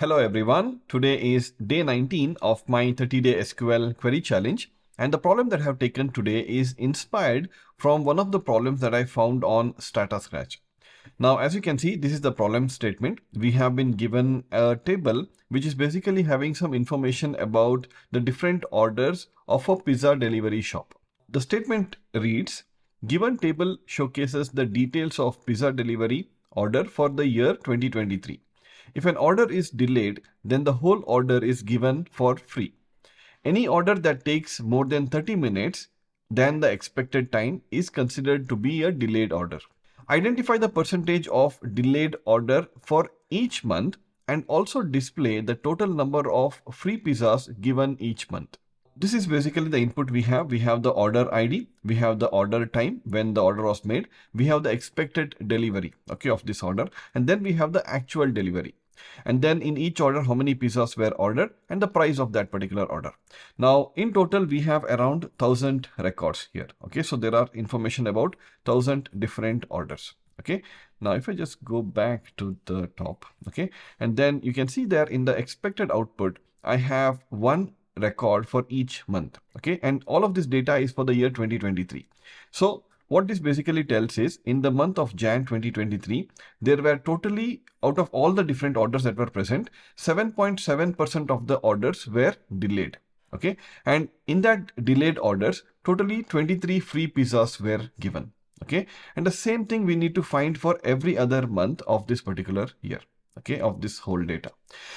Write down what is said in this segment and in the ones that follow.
Hello everyone. Today is day 19 of my 30-day SQL query challenge. And the problem that I have taken today is inspired from one of the problems that I found on StrataScratch. Now, as you can see, this is the problem statement. We have been given a table which is basically having some information about the different orders of a pizza delivery shop. The statement reads, given table showcases the details of pizza delivery order for the year 2023. If an order is delayed, then the whole order is given for free. Any order that takes more than 30 minutes than the expected time is considered to be a delayed order. Identify the percentage of delayed order for each month and also display the total number of free pizzas given each month. This is basically the input we have. We have the order ID, we have the order time when the order was made, we have the expected delivery okay, of this order, and then we have the actual delivery. And then in each order, how many pizzas were ordered and the price of that particular order. Now, in total, we have around 1000 records here. Okay, so there are information about 1000 different orders. Okay, now if I just go back to the top, okay, and then you can see there in the expected output, I have one record for each month okay? And all of this data is for the year 2023 so what this basically tells is in the month of Jan 2023 there were totally out of all the different orders that were present 7.7 percent of the orders were delayed okay? And in that delayed orders totally 23 free pizzas were given okay? And the same thing we need to find for every other month of this particular year okay of this whole data.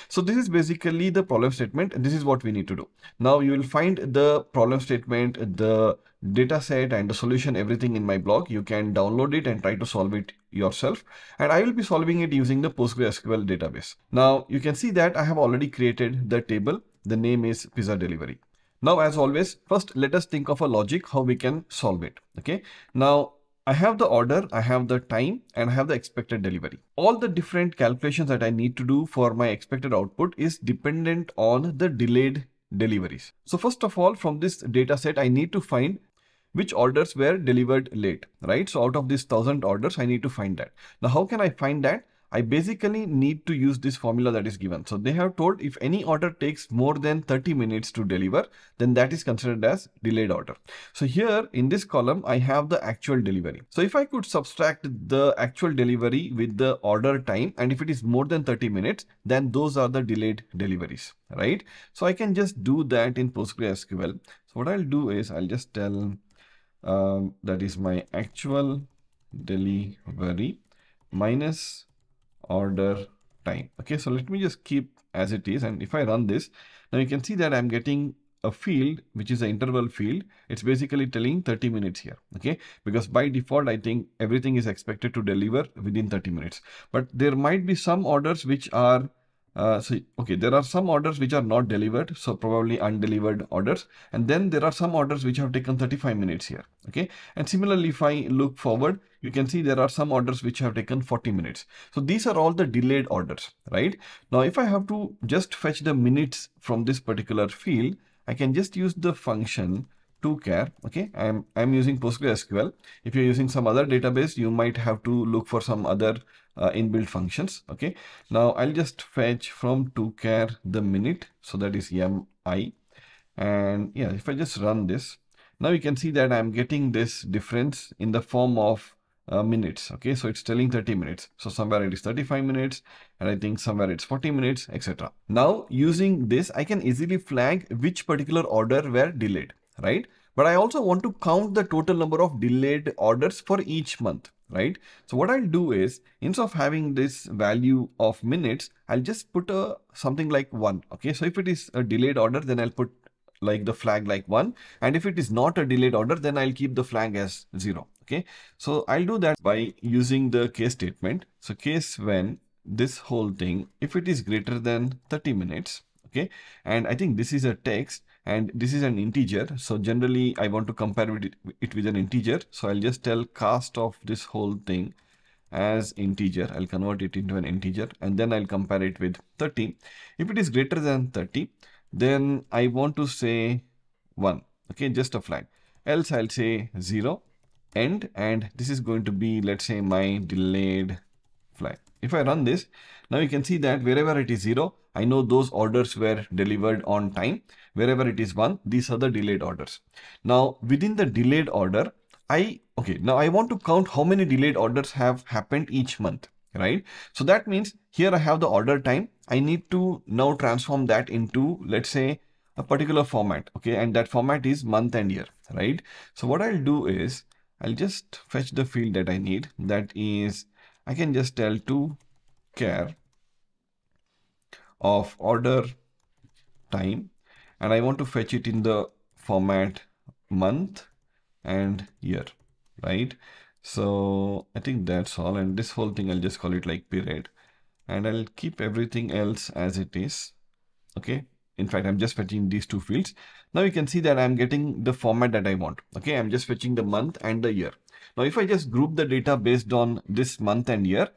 So this is basically the problem statement. This is what we need to do. Now you will find the problem statement the data set and the solution everything in my blog. You can download it and try to solve it yourself. And i will be solving it using the postgresql database. Now you can see that i have already created the table. The name is pizza delivery. Now as always first let us think of a logic how we can solve it. Okay. Now I have the order, I have the time, and I have the expected delivery. All the different calculations that I need to do for my expected output is dependent on the delayed deliveries. So first of all, from this data set, I need to find which orders were delivered late, right? So out of these thousand orders, I need to find that. Now, how can I find that? I basically need to use this formula that is given. So they have told if any order takes more than 30 minutes to deliver, then that is considered as delayed order. So here in this column, I have the actual delivery. So if I could subtract the actual delivery with the order time, and if it is more than 30 minutes, then those are the delayed deliveries, right? So I can just do that in PostgreSQL. So what I'll do is I'll just tell um, that is my actual delivery minus order time. Okay, so let me just keep as it is. And if I run this, now you can see that I'm getting a field which is an interval field it's basically telling 30 minutes here okay because by default i think everything is expected to deliver within 30 minutes but there might be some orders which are uh, so okay there are some orders which are not delivered so probably undelivered orders and then there are some orders which have taken 35 minutes here okay and similarly if i look forward you can see there are some orders which have taken 40 minutes. So these are all the delayed orders right? Now if i have to just fetch the minutes from this particular field i can just use the function tochar okay? I'm i'm using postgresql. If you're using some other database you might have to look for some other uh, inbuilt functions okay? Now i'll just fetch from tochar the minute. So that is mi and yeah if i just run this now you can see that i'm getting this difference in the form of uh, minutes okay? So it's telling 30 minutes. So somewhere it is 35 minutes and i think somewhere it's 40 minutes etc now using this i can easily flag which particular order were delayed right? But i also want to count the total number of delayed orders for each month right? So what i'll do is instead of having this value of minutes i'll just put a something like one okay? So if it is a delayed order then i'll put like the flag like one. And if it is not a delayed order then i'll keep the flag as zero okay? So i'll do that by using the case statement. So case when this whole thing if it is greater than 30 minutes okay? And i think this is a text and this is an integer. So generally i want to compare it, it with an integer. So i'll just tell cast of this whole thing as integer. I'll convert it into an integer and then i'll compare it with 30 if it is greater than 30 then i want to say 1 okay just a flag else i'll say 0 end and this is going to be let's say my delayed flag. If I run this, now you can see that wherever it is zero, I know those orders were delivered on time. Wherever it is one, these are the delayed orders. Now within the delayed order, I, okay, now I want to count how many delayed orders have happened each month, right? So that means here I have the order time. I need to now transform that into, let's say, a particular format, okay? And that format is month and year, right? So what I'll do is, I'll just fetch the field that I need. That is, I can just tell to care of order time and I want to fetch it in the format month and year, right? So I think that's all. And this whole thing, I'll just call it like period and I'll keep everything else as it is. Okay. In fact, I'm just fetching these two fields. Now you can see that I'm getting the format that I want. Okay. I'm just fetching the month and the year. Now, if I just group the data based on this month and year,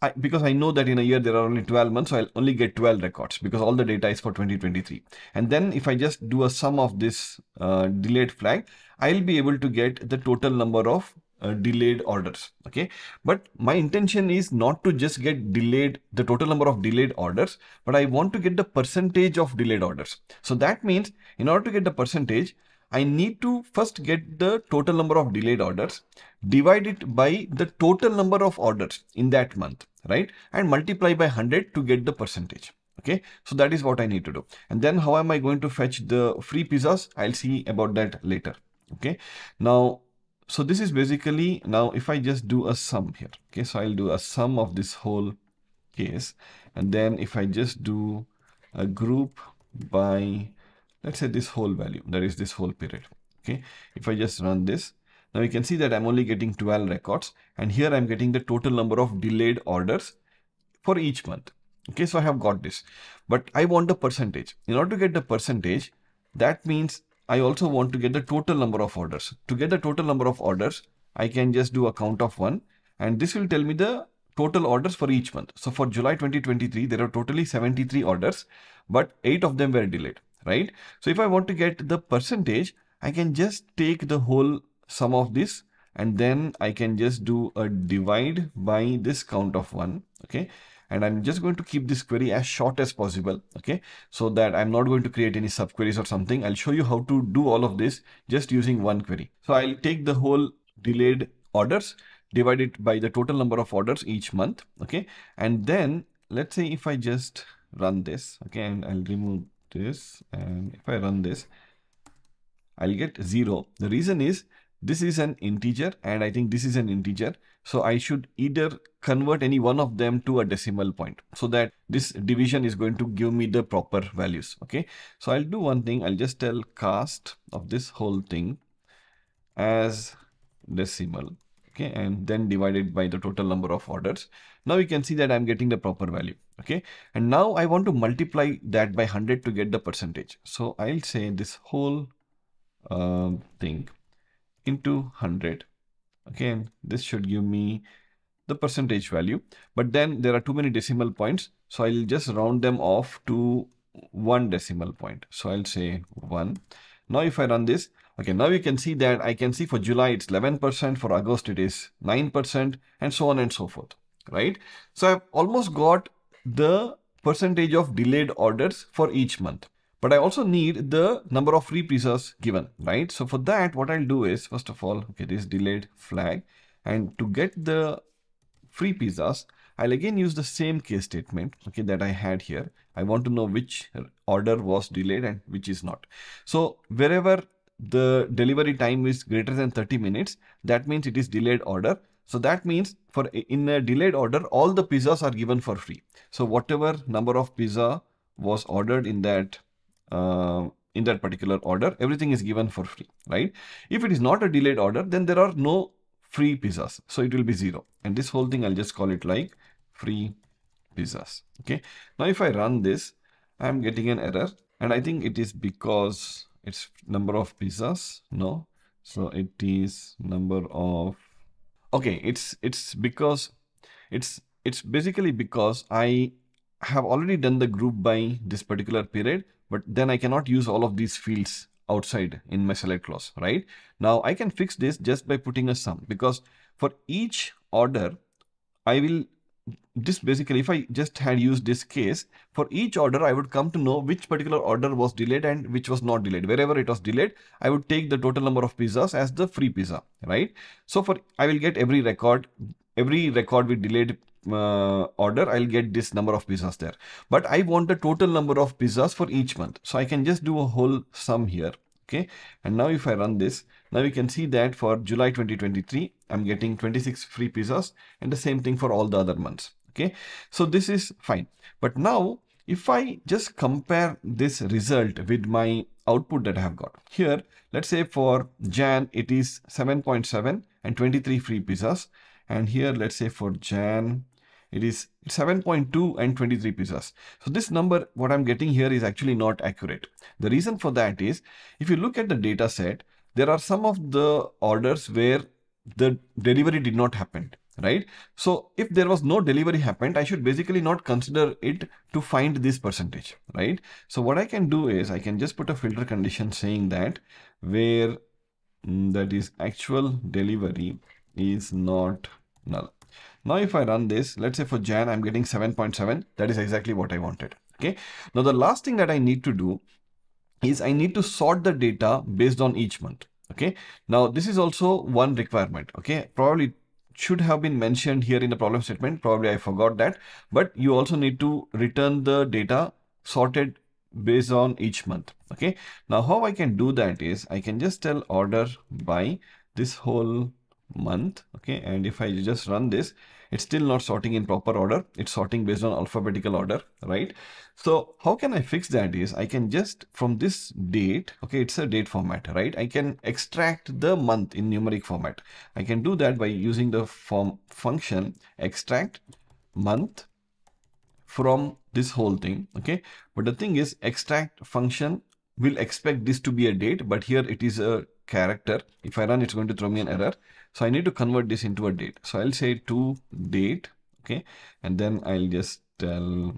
I, because I know that in a year there are only 12 months, so I'll only get 12 records because all the data is for 2023. And then if I just do a sum of this uh, delayed flag, I'll be able to get the total number of delayed orders. Okay. But my intention is not to just get delayed, the total number of delayed orders, but I want to get the percentage of delayed orders. So that means in order to get the percentage, I need to first get the total number of delayed orders, divide it by the total number of orders in that month, right? And multiply by 100 to get the percentage. Okay, so that is what I need to do. And then how am I going to fetch the free pizzas? I'll see about that later. Okay, now, so this is basically now if I just do a sum here. Okay, so I'll do a sum of this whole case. And then if I just do a group by let's say this whole value that is this whole period okay if i just run this now you can see that i'm only getting 12 records and here i'm getting the total number of delayed orders for each month okay so i have got this but i want the percentage in order to get the percentage that means i also want to get the total number of orders to get the total number of orders i can just do a count of one and this will tell me the total orders for each month so for july 2023 there are totally 73 orders but eight of them were delayed right? So if I want to get the percentage, I can just take the whole sum of this and then I can just do a divide by this count of one, okay? And I'm just going to keep this query as short as possible, okay? So that I'm not going to create any subqueries or something. I'll show you how to do all of this just using one query. So I'll take the whole delayed orders, divide it by the total number of orders each month, okay? And then let's say if I just run this, okay, and I'll remove this and if I run this, I'll get zero. The reason is this is an integer and I think this is an integer. So I should either convert any one of them to a decimal point so that this division is going to give me the proper values. Okay. So I'll do one thing. I'll just tell cast of this whole thing as decimal okay and then divided by the total number of orders now you can see that i'm getting the proper value okay and now i want to multiply that by 100 to get the percentage so i'll say this whole um, thing into 100 okay and this should give me the percentage value but then there are too many decimal points so i'll just round them off to one decimal point so i'll say one now if i run this Okay, now you can see that I can see for July it's 11%, for August it is 9% and so on and so forth, right? So I've almost got the percentage of delayed orders for each month. But I also need the number of free pizzas given, right? So for that, what I'll do is, first of all, okay, this delayed flag. And to get the free pizzas, I'll again use the same case statement, okay, that I had here. I want to know which order was delayed and which is not. So wherever the delivery time is greater than 30 minutes, that means it is delayed order. So that means for in a delayed order, all the pizzas are given for free. So whatever number of pizza was ordered in that uh, in that particular order, everything is given for free, right? If it is not a delayed order, then there are no free pizzas. So it will be zero. And this whole thing, I'll just call it like free pizzas. Okay. Now, if I run this, I'm getting an error. And I think it is because it's number of pizzas no so it is number of okay it's it's because it's it's basically because i have already done the group by this particular period but then i cannot use all of these fields outside in my select clause right now i can fix this just by putting a sum because for each order i will this basically, if I just had used this case, for each order, I would come to know which particular order was delayed and which was not delayed. Wherever it was delayed, I would take the total number of pizzas as the free pizza, right? So for, I will get every record, every record with delayed uh, order, I'll get this number of pizzas there. But I want the total number of pizzas for each month. So I can just do a whole sum here. Okay. And now if I run this, now you can see that for July 2023, I'm getting 26 free pizzas and the same thing for all the other months. Okay. So this is fine. But now if I just compare this result with my output that I have got here, let's say for Jan, it is 7.7 and 23 free pizzas. And here, let's say for Jan, it is 7.2 and 23 pizzas. So this number, what I'm getting here is actually not accurate. The reason for that is, if you look at the data set, there are some of the orders where the delivery did not happen right so if there was no delivery happened i should basically not consider it to find this percentage right so what i can do is i can just put a filter condition saying that where mm, that is actual delivery is not null. Now if i run this let's say for jan i'm getting 7.7 that is exactly what i wanted. Okay? Now the last thing that i need to do is i need to sort the data based on each month. Okay? Now this is also one requirement. Okay? Probably should have been mentioned here in the problem statement. Probably i forgot that. But you also need to return the data sorted based on each month. Okay? Now how i can do that is i can just tell order by this whole month okay? And if i just run this it's still not sorting in proper order. It's sorting based on alphabetical order right? So how can i fix that is i can just from this date okay it's a date format right? I can extract the month in numeric format. I can do that by using the form function extract month from this whole thing okay? But the thing is extract function will expect this to be a date but here it is a character. If i run it's going to throw me an error so I need to convert this into a date. So I'll say to date, okay, and then I'll just tell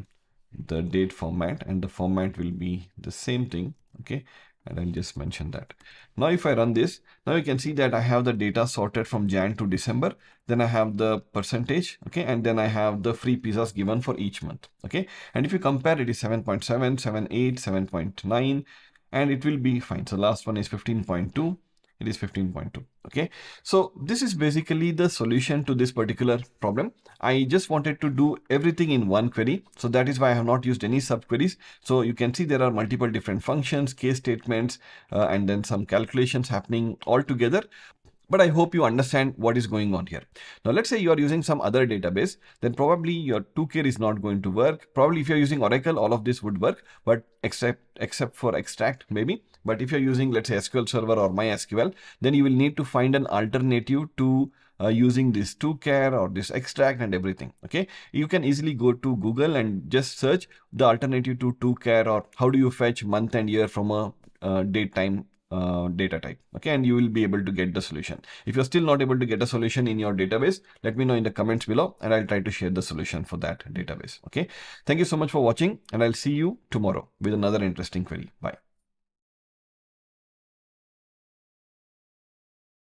the date format and the format will be the same thing, okay, and I'll just mention that. Now if I run this, now you can see that I have the data sorted from Jan to December, then I have the percentage, okay, and then I have the free pizzas given for each month, okay, and if you compare it is 7.7, 7.8, 7.9, and it will be fine. So last one is 15.2 it is 15.2 okay so this is basically the solution to this particular problem i just wanted to do everything in one query so that is why i have not used any subqueries so you can see there are multiple different functions case statements uh, and then some calculations happening all together but I hope you understand what is going on here. Now, let's say you are using some other database, then probably your tochar is not going to work. Probably if you're using Oracle, all of this would work, but except except for extract maybe. But if you're using, let's say SQL Server or MySQL, then you will need to find an alternative to uh, using this tochar or this extract and everything. Okay, you can easily go to Google and just search the alternative to tochar or how do you fetch month and year from a uh, date time uh, data type okay? And you will be able to get the solution. If you're still not able to get a solution in your database let me know in the comments below and i'll try to share the solution for that database okay? Thank you so much for watching and i'll see you tomorrow with another interesting query. Bye